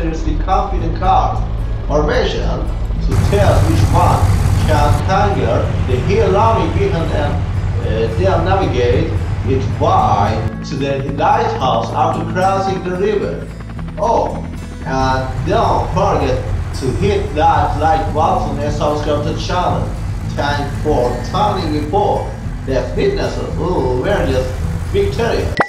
Sam seriously confident or formation to tell which one can conquer the hill lying behind and uh, then navigate it by to the lighthouse after crossing the river. Oh, and don't forget to hit that like button and subscribe to the channel. Thank for turning before the fitness who were just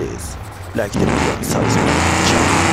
victorious. Please like the video and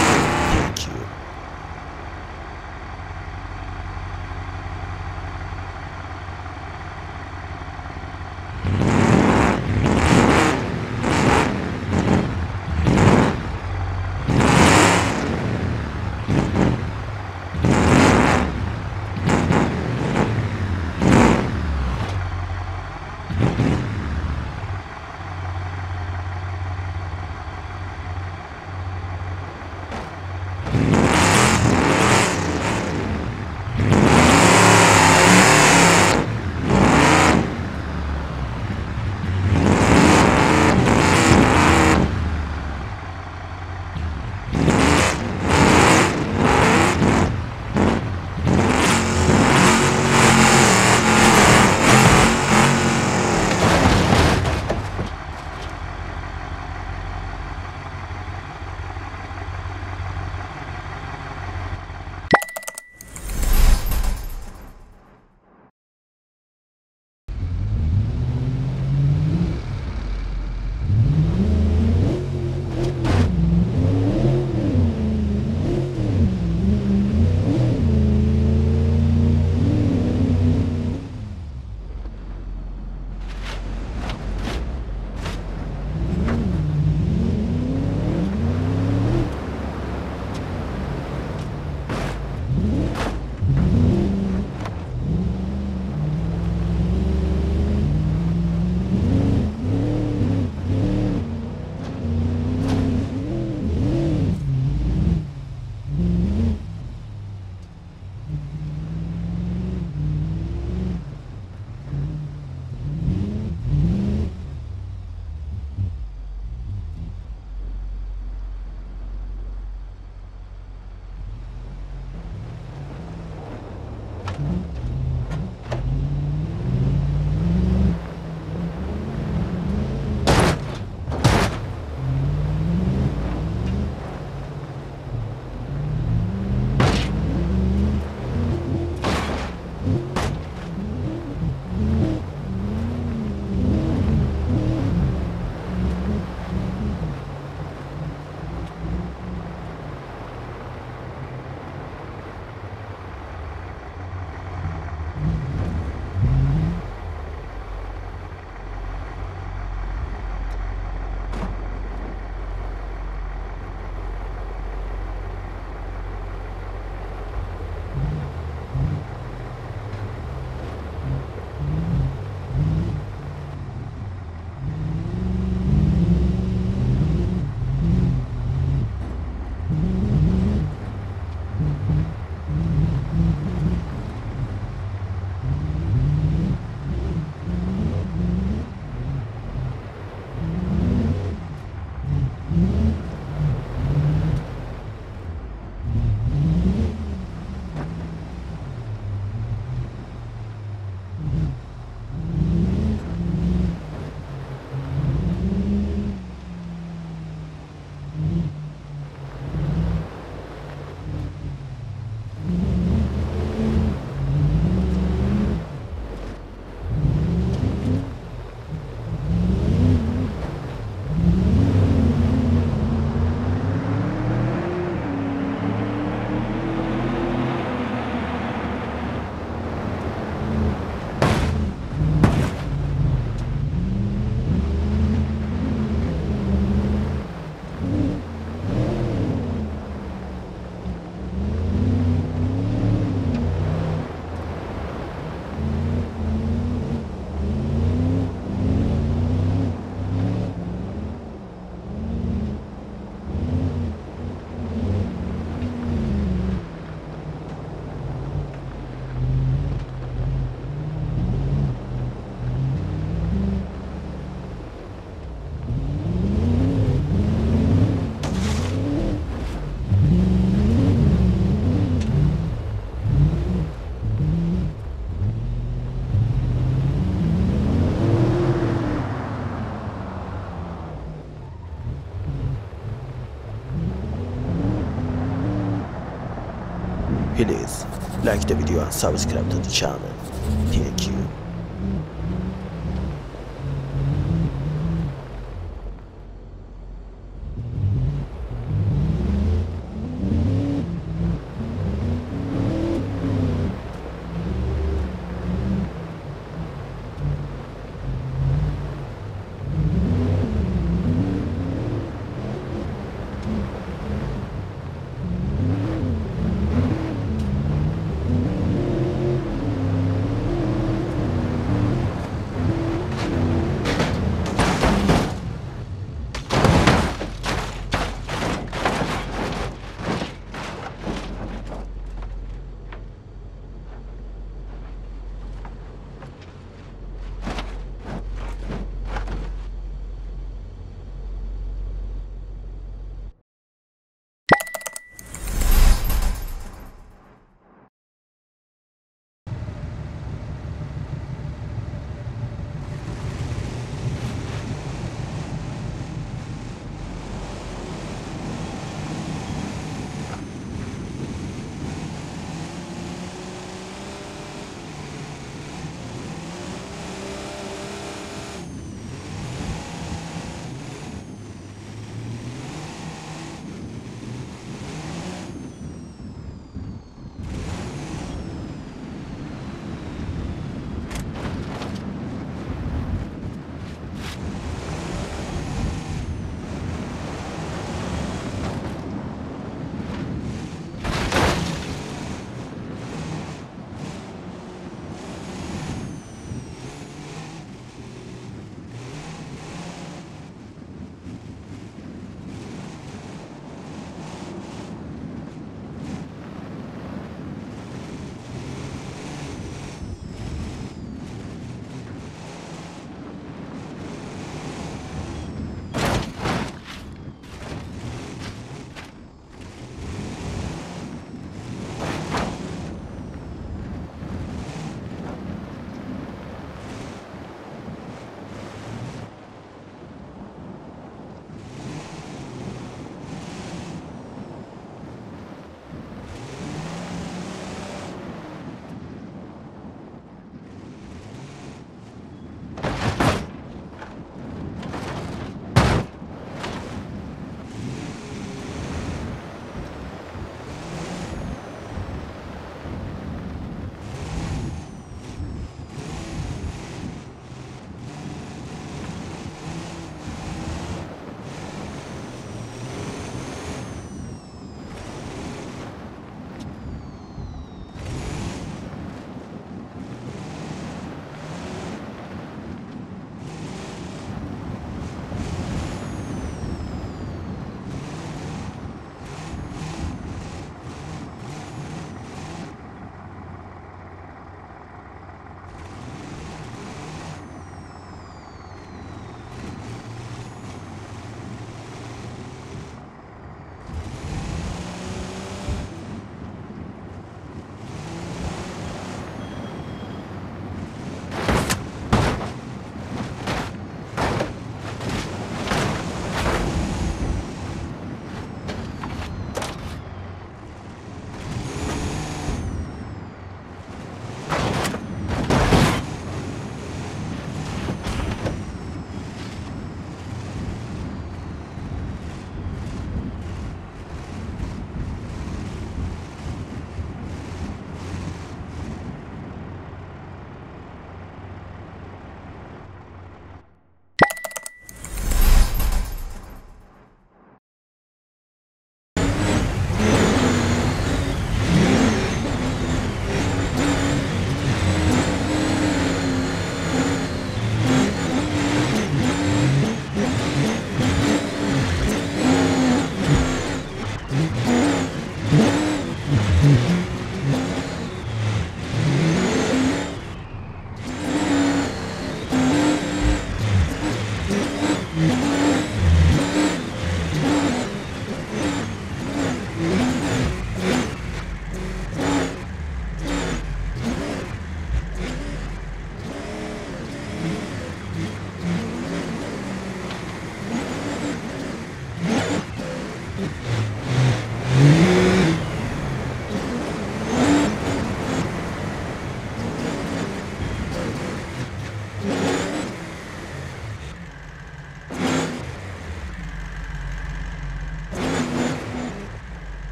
you are subscribed to the channel.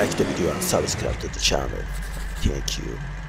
Like the video and subscribe to the channel. Thank you.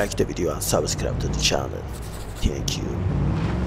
Like the video and subscribe to the channel. Thank you.